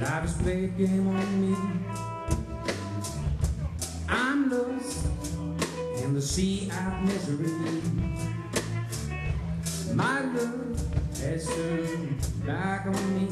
Life is play a game on me. I'm lost in the sea of misery. My love has turned back on me.